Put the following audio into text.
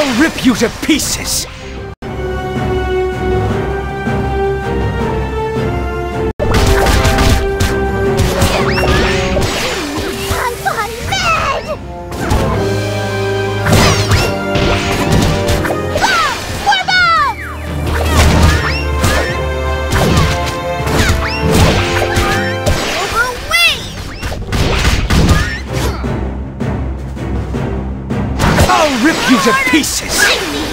I'll rip you to pieces! I'll rip you to pieces!